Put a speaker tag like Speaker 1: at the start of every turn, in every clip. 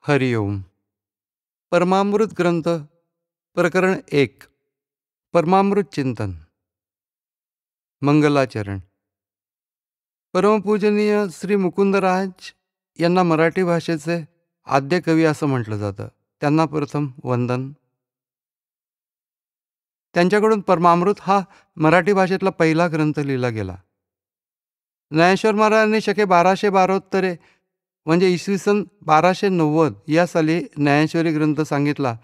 Speaker 1: हरिओम परमामृत ग्रंथ प्रकरण एक. परमामृत चिंतन. मंगलाचरण. परमपूजनीय श्री मुकुंदराज यांना मराठी भाषेचे आद्य कवी असं म्हटलं जातं. त्यांना प्रथम वंदन. त्यांच्याकडून परमामृत हा मराठी भाषेतला पहिला ग्रंथ लिहिला गेला. ज्ञानेश्वर महाराजांनी शके बाराशे बारोत्तरे म्हणजे इसवी सन बाराशे नव्वद या साली ज्ञानेश्वरी ग्रंथ सांगितला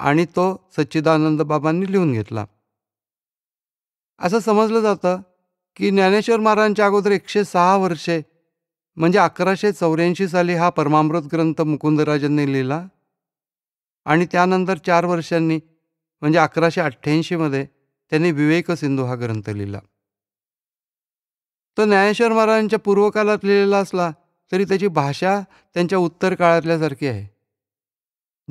Speaker 1: आणि तो सच्चिदानंद बाबांनी लिहून घेतला. असं समजलं जातं की ज्ञानेश्वर महाराजांच्या अगोदर एकशे सहा वर्षे म्हणजे अकराशे चौऱ्याऐंशी साली हा परमामृत ग्रंथ मुकुंदराजांनी लिहिला आणि त्यानंतर चार वर्षांनी म्हणजे अकराशे अठ्ठ्याऐंशीमध्ये त्यांनी विवेक सिंधू हा ग्रंथ लिहिला. तो ज्ञानेश्वर महाराजांच्या पूर्वकालात लिहिलेला असला तरी त्याची भाषा त्यांच्या उत्तर काळातल्यासारखी आहे.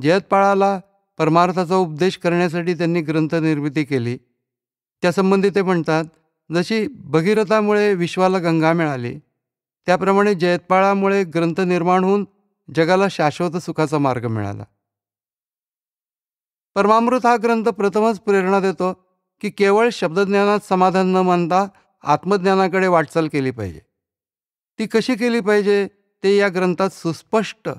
Speaker 1: जयतपाळाला परमार्थाचा उपदेश करण्यासाठी त्यांनी ग्रंथ निर्मिती केली. त्यासंबंधी ते म्हणतात जशी भगीरथामुळे विश्वाला गंगा मिळाली त्याप्रमाणे जयतपाळामुळे ग्रंथ निर्माण होऊन जगाला शाश्वत सुखाचा मार्ग मिळाला. परमामृत हा ग्रंथ प्रथमच प्रेरणा देतो की केवळ शब्दज्ञानात समाधान न मानता आत्मज्ञानाकडे वाटचाल केली पाहिजे. ती कशी केली पाहिजे ते या ग्रंथात सुस्पष्ट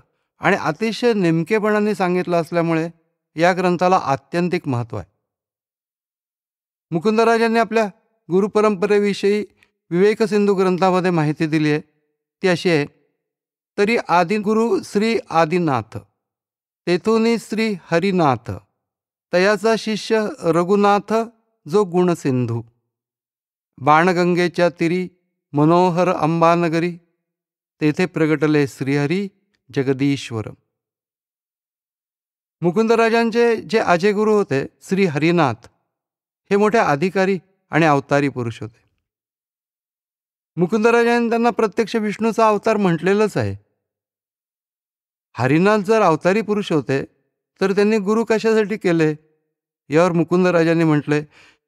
Speaker 1: आणि अतिशय नेमकेपणाने सांगितलं असल्यामुळे या ग्रंथाला आत्यंतिक महत्त्व आहे. मुकुंदराजांनी आपल्या गुरुपरंपरेविषयी विवेक सिंधू ग्रंथामध्ये माहिती दिली आहे. ती अशी आहे तरी आदिगुरु श्री आदिनाथ तेथून श्री हरिनाथ तयाचा शिष्य रघुनाथ जो गुणसिंधू बाणगंगेच्या तिरी मनोहर अंबानगरी तेथे प्रगटले श्रीहरी जगदीश्वर मुकुंदराजांचे जे अजयगुरु होते श्री हरिनाथ हे मोठे अधिकारी आणि अवतारी पुरुष होते. मुकुंदराजांनी त्यांना प्रत्यक्ष विष्णूचा अवतार म्हटलेलंच आहे. हरिनाथ जर अवतारी पुरुष होते तर त्यांनी गुरु कशासाठी केले? यावर मुकुंदराजांनी म्हटले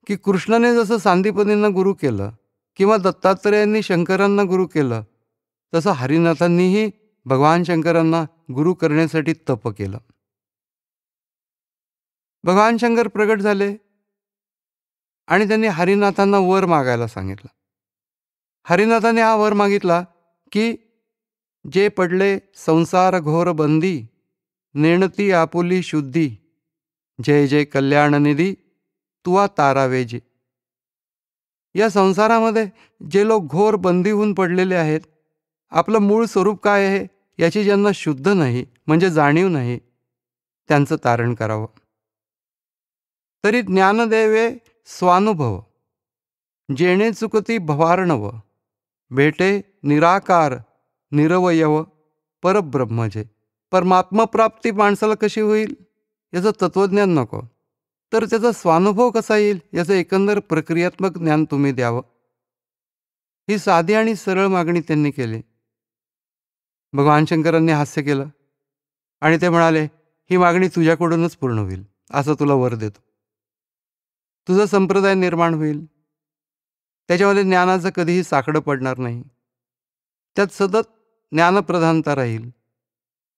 Speaker 1: की कृष्णाने जसं सांदीपदींना गुरु केलं किंवा दत्तात्रेयांनी शंकरांना गुरु केलं तसं हरिनाथांनीही भगवान शंकरांना गुरु करण्यासाठी तप केलं. भगवान शंकर प्रगट झाले आणि त्यांनी हरिनाथांना वर मागायला सांगितलं. हरिनाथाने हा वर मागितला की जे पडले संसार घोर बंदी नेणती आपुली शुद्धी जय जय कल्याण निधी तुवा तारावेजे या संसारामध्ये जे लोक घोर बंदी होऊन पडलेले आहेत आपलं मूळ स्वरूप काय आहे याची ज्यांना शुद्ध नाही म्हणजे जाणीव नाही त्यांचं तारण करावं. तरी ज्ञानदेवे स्वानुभव जेणे चुकती भवार्णव भेटे निराकार निरवयव परब्रह्मजे. परमात्मप्राप्ती माणसाला कशी होईल? याचं तत्त्वज्ञान नको. तर त्याचा स्वानुभव कसा येईल याचं एकंदर प्रक्रियात्मक ज्ञान तुम्ही द्यावं. ही साधी आणि सरळ मागणी त्यांनी केली. भगवान शंकरांनी हास्य केलं आणि ते म्हणाले ही मागणी तुझ्याकडूनच पूर्ण होईल असं तुला वर देतो. तुझा संप्रदाय निर्माण होईल. त्याच्यामध्ये ज्ञानाचं कधीही साकडं पडणार नाही. त्यात सतत ज्ञानप्रधानता राहील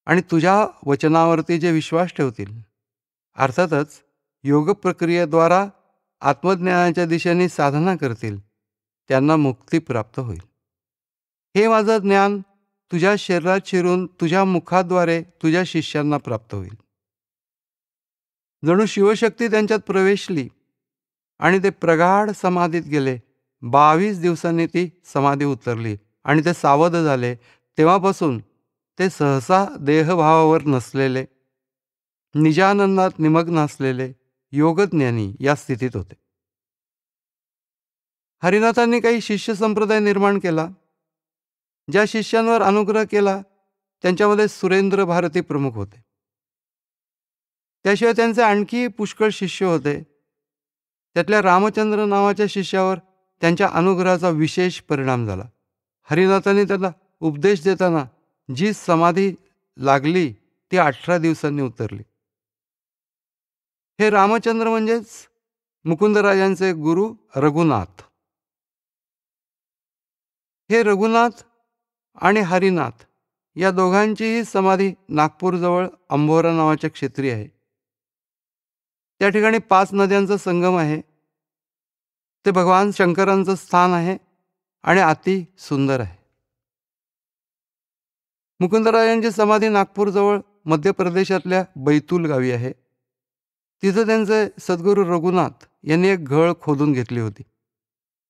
Speaker 1: आणि तुझ्या वचनावरती जे विश्वास ठेवतील अर्थातच योग प्रक्रियेद्वारा आत्मज्ञानाच्या दिशेने साधना करतील त्यांना मुक्ती प्राप्त होईल. हे माझं ज्ञान तुझ्या शरीरात शिरून तुझ्या मुखाद्वारे तुझ्या शिष्यांना प्राप्त होईल. जणू शिवशक्ती त्यांच्यात प्रवेशली आणि ते प्रगाढ समाधीत गेले. बावीस दिवसांनी ती समाधी उतरली आणि ते सावध झाले. तेव्हापासून ते सहसा देहभावावर नसलेले निजानंदात निमग्न असलेले योगज्ञानी या स्थितीत होते. हरिनाथांनी काही शिष्य संप्रदाय निर्माण केला ज्या शिष्यांवर अनुग्रह केला त्यांच्यामध्ये सुरेंद्र भारती प्रमुख होते. त्याशिवाय त्यांचे आणखी पुष्कळ शिष्य होते. त्यातल्या रामचंद्र नावाच्या शिष्यावर त्यांच्या अनुग्रहाचा विशेष परिणाम झाला. हरिनाथांनी त्यांना उपदेश देताना जी समाधी लागली ती अठरा दिवसांनी उतरली. हे रामचंद्र म्हणजेच मुकुंदराजांचे गुरु रघुनाथ. हे रघुनाथ आणि हरिनाथ या दोघांचीही समाधी नागपूरजवळ अंबोरा नावाच्या क्षेत्री आहे. त्या ठिकाणी पाच नद्यांचा संगम आहे. ते भगवान शंकरांचं स्थान आहे आणि अति सुंदर आहे. मुकुंदराजांची समाधी नागपूरजवळ मध्य प्रदेशातल्या बैतूल गावी आहे. तिथं त्यांचे सद्गुरू रघुनाथ यांनी एक घळ खोदून घेतली होती.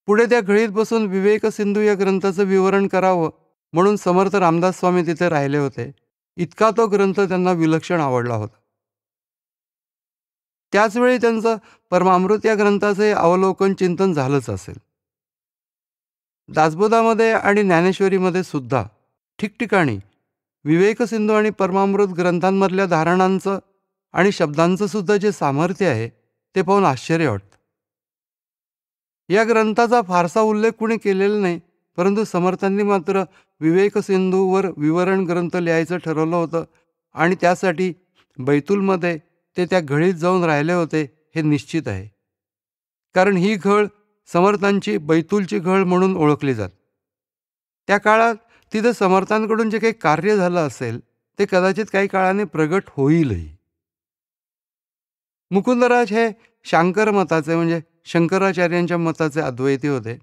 Speaker 1: पुढे त्या घळीत बसून विवेक सिंधू या ग्रंथाचं विवरण करावं म्हणून समर्थ रामदास स्वामी तिथे राहिले होते. इतका तो ग्रंथ त्यांना विलक्षण आवडला होता. त्याचवेळी त्यांचं परमामृत या ग्रंथाचे अवलोकन चिंतन झालंच असेल. दासबोधामध्ये आणि ज्ञानेश्वरीमध्ये सुद्धा ठिकठिकाणी विवेक सिंधू आणि परमामृत ग्रंथांमधल्या धारणांचं आणि शब्दांचं सुद्धा जे सामर्थ्य आहे ते पाहून आश्चर्य वाटतं. या ग्रंथाचा फारसा उल्लेख कुणी केलेला नाही परंतु समर्थांनी मात्र विवेक सिंधूवर विवरण ग्रंथ लिहायचं ठरवलं होतं आणि त्यासाठी बैतूलमध्ये ते त्या घळीत जाऊन राहिले होते हे निश्चित आहे. कारण ही घळ समर्थांची बैतूलची घळ म्हणून ओळखली जात. त्या काळात तिथं समर्थांकडून जे काही कार्य झालं असेल ते कदाचित काही काळाने प्रगट होईलही. मुकुंदराज हे शांकर मताचे म्हणजे शंकराचार्यांच्या मताचे अद्वैती होते.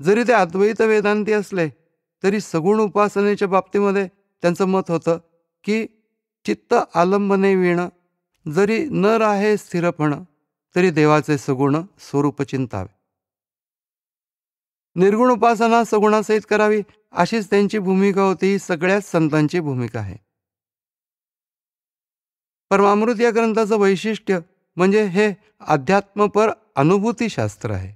Speaker 1: जरी ते अद्वैत वेदांती असले तरी सगुण उपासनेच्या बाबतीमध्ये त्यांचं मत होतं की चित्त आलंबने विणं जरी न राहे स्थिरपण तरी देवाचे सगुण स्वरूप चिंतावे. निर्गुण उपासना सगुणासहित करावी अशीच त्यांची भूमिका होती ही सगळ्याच संतांची भूमिका आहे. परमामृत या ग्रंथाचं वैशिष्ट्य म्हणजे हे अध्यात्मपर अनुभूतीशास्त्र आहे.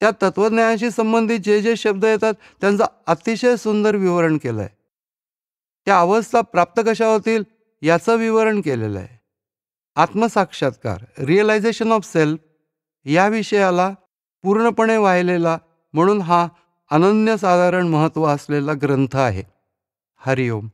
Speaker 1: त्या तत्वज्ञानाशी संबंधित जे जे शब्द येतात त्यांचं अतिशय सुंदर विवरण केलं आहे त्या अवस्था प्राप्त कशा होतील याचं विवरण केलेलं आहे. आत्मसाक्षात्कार रिअलायझेशन ऑफ सेल्फ या विषयाला पूर्णपणे वाहिलेला म्हणून हा अनन्यसाधारण महत्त्व असलेला ग्रंथ आहे. हरिओम.